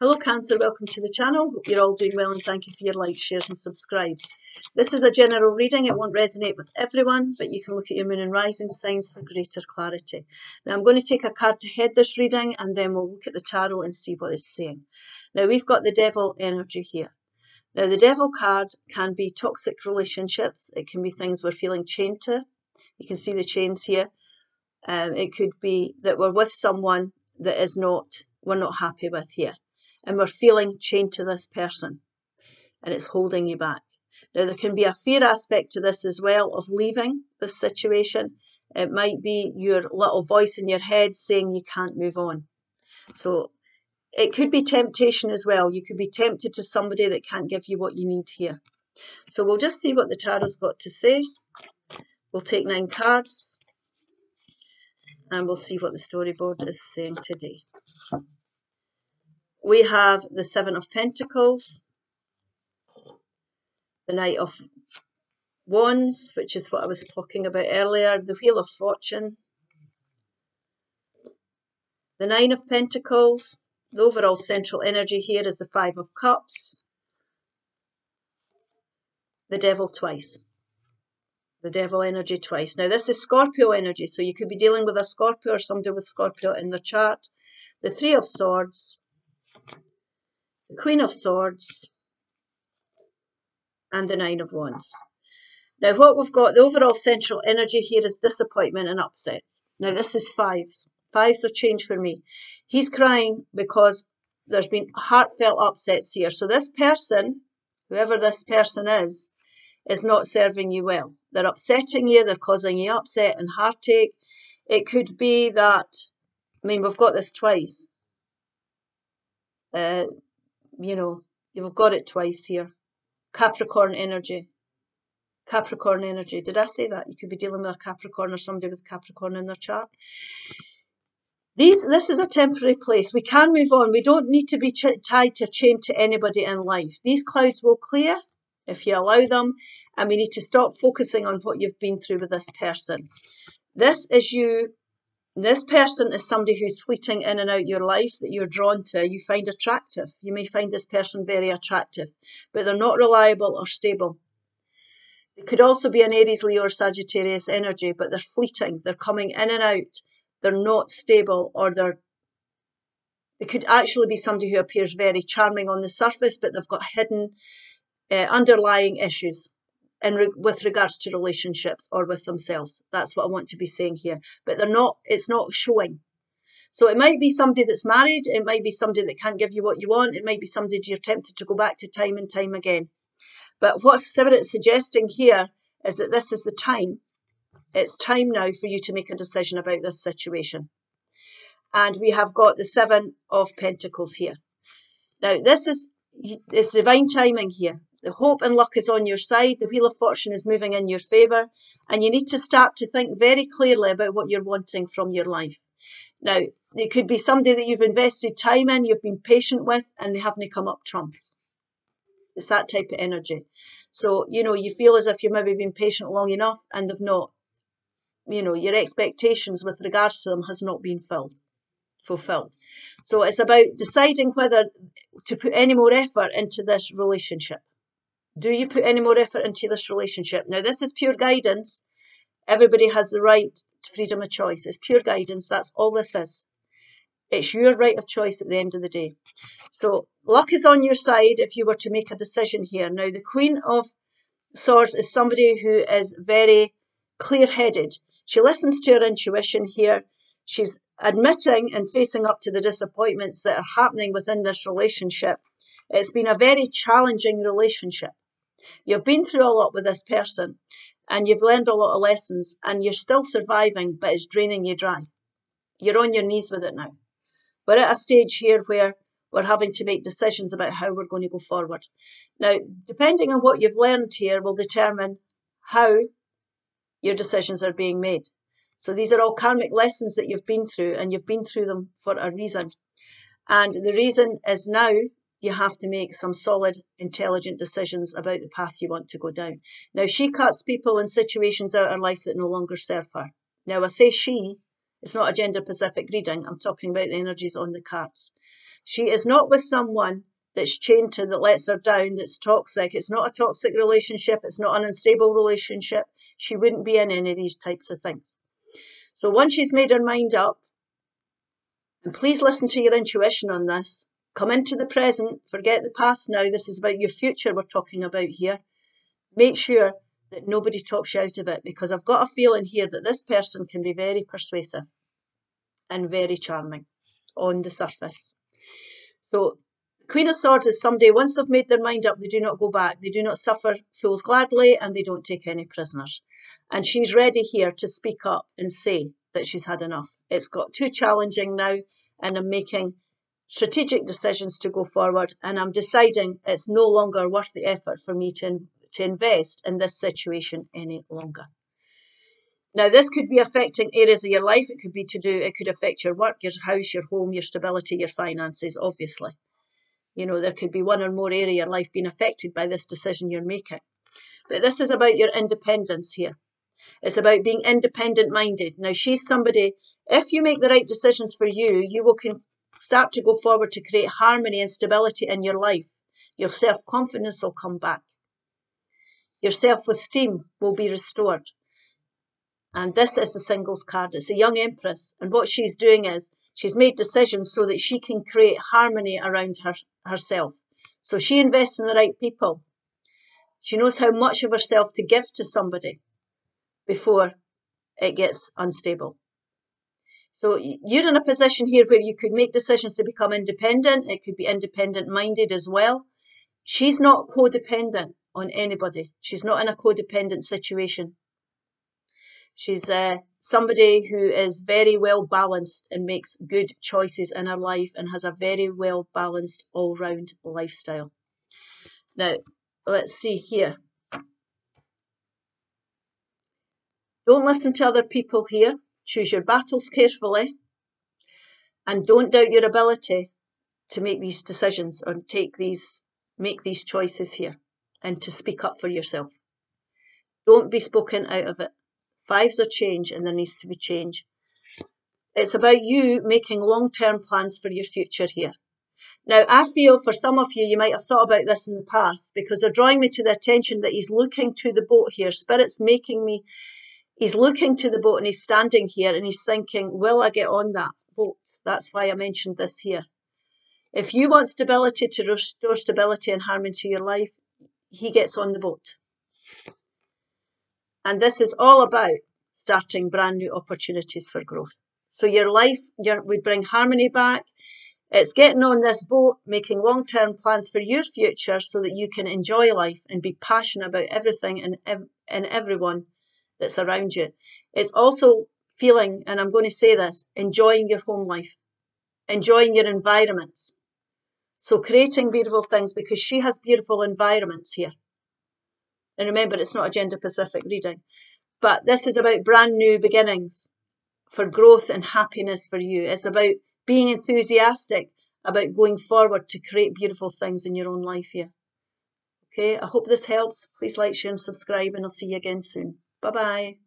Hello Cancer, welcome to the channel. Hope you're all doing well and thank you for your likes, shares and subscribes. This is a general reading. It won't resonate with everyone, but you can look at your moon and rising signs for greater clarity. Now I'm going to take a card to head this reading and then we'll look at the tarot and see what it's saying. Now we've got the devil energy here. Now the devil card can be toxic relationships. It can be things we're feeling chained to. You can see the chains here. Um, it could be that we're with someone that is not, we're not happy with here and we're feeling chained to this person and it's holding you back. Now, there can be a fear aspect to this as well of leaving this situation. It might be your little voice in your head saying you can't move on. So it could be temptation as well. You could be tempted to somebody that can't give you what you need here. So we'll just see what the tarot's got to say. We'll take nine cards and we'll see what the storyboard is saying today we have the Seven of Pentacles, the Knight of Wands, which is what I was talking about earlier, the Wheel of Fortune, the Nine of Pentacles, the overall central energy here is the Five of Cups, the Devil twice. The Devil energy twice. Now, this is Scorpio energy, so you could be dealing with a Scorpio or somebody with Scorpio in their chart. The Three of Swords, the Queen of Swords, and the Nine of Wands. Now, what we've got, the overall central energy here is disappointment and upsets. Now, this is fives. Fives are change for me. He's crying because there's been heartfelt upsets here. So this person, whoever this person is, is not serving you well. They're upsetting you, they're causing you upset and heartache. It could be that, I mean, we've got this twice. Uh, you know, you've got it twice here. Capricorn energy. Capricorn energy. Did I say that? You could be dealing with a Capricorn or somebody with Capricorn in their chart. These, this is a temporary place. We can move on. We don't need to be tied to chained to anybody in life. These clouds will clear if you allow them, and we need to stop focusing on what you've been through with this person. This is you this person is somebody who's fleeting in and out your life that you're drawn to, you find attractive. You may find this person very attractive, but they're not reliable or stable. It could also be an Aries, Leo, or Sagittarius energy, but they're fleeting. They're coming in and out. They're not stable, or they're. It could actually be somebody who appears very charming on the surface, but they've got hidden uh, underlying issues in re with regards to relationships or with themselves. That's what I want to be saying here. But they're not, it's not showing. So it might be somebody that's married, it might be somebody that can't give you what you want, it might be somebody you're tempted to go back to time and time again. But what Spirit's suggesting here is that this is the time. It's time now for you to make a decision about this situation. And we have got the Seven of Pentacles here. Now, this is it's divine timing here. The hope and luck is on your side. The wheel of fortune is moving in your favour. And you need to start to think very clearly about what you're wanting from your life. Now, it could be somebody that you've invested time in, you've been patient with, and they haven't come up trumps. It's that type of energy. So, you know, you feel as if you've maybe been patient long enough and they've not, you know, your expectations with regards to them has not been filled, fulfilled. So it's about deciding whether to put any more effort into this relationship. Do you put any more effort into this relationship? Now, this is pure guidance. Everybody has the right to freedom of choice. It's pure guidance. That's all this is. It's your right of choice at the end of the day. So, luck is on your side if you were to make a decision here. Now, the Queen of Swords is somebody who is very clear headed. She listens to her intuition here. She's admitting and facing up to the disappointments that are happening within this relationship. It's been a very challenging relationship. You've been through a lot with this person and you've learned a lot of lessons and you're still surviving, but it's draining you dry. You're on your knees with it now. We're at a stage here where we're having to make decisions about how we're going to go forward. Now, depending on what you've learned here will determine how your decisions are being made. So these are all karmic lessons that you've been through and you've been through them for a reason. And the reason is now you have to make some solid, intelligent decisions about the path you want to go down. Now, she cuts people in situations out of her life that no longer serve her. Now, I say she, it's not a gender specific reading, I'm talking about the energies on the cards. She is not with someone that's chained to that lets her down, that's toxic. It's not a toxic relationship. It's not an unstable relationship. She wouldn't be in any of these types of things. So once she's made her mind up, and please listen to your intuition on this, come into the present, forget the past now. This is about your future we're talking about here. Make sure that nobody talks you out of it because I've got a feeling here that this person can be very persuasive and very charming on the surface. So Queen of Swords is somebody, once they've made their mind up, they do not go back. They do not suffer fools gladly and they don't take any prisoners. And she's ready here to speak up and say that she's had enough. It's got too challenging now and I'm making strategic decisions to go forward and I'm deciding it's no longer worth the effort for me to, to invest in this situation any longer. Now, this could be affecting areas of your life. It could be to do, it could affect your work, your house, your home, your stability, your finances, obviously. You know, there could be one or more area of your life being affected by this decision you're making. But this is about your independence here. It's about being independent minded. Now, she's somebody, if you make the right decisions for you, you will start to go forward to create harmony and stability in your life. Your self confidence will come back. Your self esteem will be restored. And this is the singles card. It's a young empress. And what she's doing is she's made decisions so that she can create harmony around her, herself. So she invests in the right people. She knows how much of herself to give to somebody before it gets unstable. So you're in a position here where you could make decisions to become independent. It could be independent minded as well. She's not codependent on anybody. She's not in a codependent situation. She's uh, somebody who is very well balanced and makes good choices in her life and has a very well balanced all round lifestyle. Now, let's see here. Don't listen to other people here. Choose your battles carefully and don't doubt your ability to make these decisions or take these, make these choices here and to speak up for yourself. Don't be spoken out of it. Fives are change and there needs to be change. It's about you making long-term plans for your future here. Now, I feel for some of you, you might have thought about this in the past because they're drawing me to the attention that he's looking to the boat here. Spirit's making me, he's looking to the boat and he's standing here and he's thinking, will I get on that boat? That's why I mentioned this here. If you want stability to restore stability and harmony to your life, he gets on the boat. And this is all about starting brand new opportunities for growth. So your life, your, we bring harmony back. It's getting on this boat, making long-term plans for your future so that you can enjoy life and be passionate about everything and, and everyone that's around you. It's also feeling, and I'm going to say this, enjoying your home life, enjoying your environments. So creating beautiful things because she has beautiful environments here. And remember, it's not a gender specific reading, but this is about brand new beginnings for growth and happiness for you. It's about being enthusiastic about going forward to create beautiful things in your own life here. Okay, I hope this helps. Please like, share, and subscribe, and I'll see you again soon. Bye bye.